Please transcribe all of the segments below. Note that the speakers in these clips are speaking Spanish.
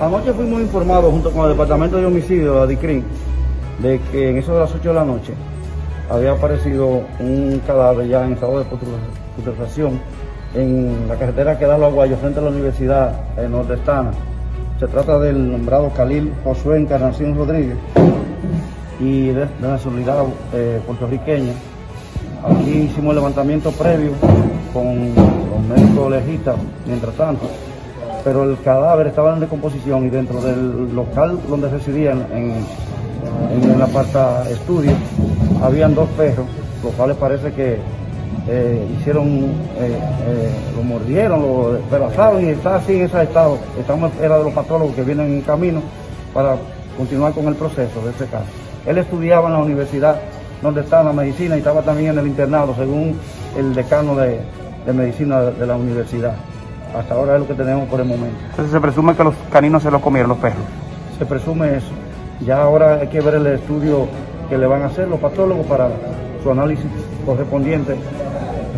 Anoche fuimos informados junto con el Departamento de Homicidio, la DICRIN, de que en eso de las 8 de la noche había aparecido un cadáver ya en estado de putrefacción en la carretera que da los Aguayos frente a la Universidad Nordestana. Se trata del nombrado Khalil Josué Encarnación Rodríguez y de, de nacionalidad eh, puertorriqueña. Aquí hicimos el levantamiento previo con los médicos legistas, mientras tanto, pero el cadáver estaba en decomposición y dentro del local donde residían en, en el aparta estudio habían dos perros, los cuales parece que eh, hicieron, eh, eh, lo mordieron, lo despedazaron y está así en ese estado. Estamos era de los patólogos que vienen en camino para continuar con el proceso de ese caso. Él estudiaba en la universidad donde está la medicina y estaba también en el internado, según el decano de, de medicina de, de la universidad. Hasta ahora es lo que tenemos por el momento. Entonces se presume que los caninos se los comieron los perros. Se presume eso. Ya ahora hay que ver el estudio que le van a hacer los patólogos para su análisis correspondiente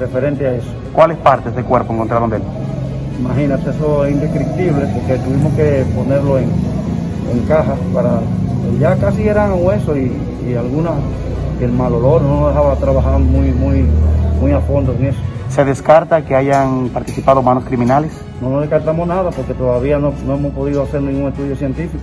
referente a eso. ¿Cuáles partes del cuerpo encontraron de él? Imagínate, eso es indescriptible porque tuvimos que ponerlo en, en cajas para... Ya casi eran huesos y, y algunas, el mal olor no nos dejaba trabajar muy, muy, muy a fondo en eso. ¿Se descarta que hayan participado manos criminales? No nos descartamos nada porque todavía no, no hemos podido hacer ningún estudio científico.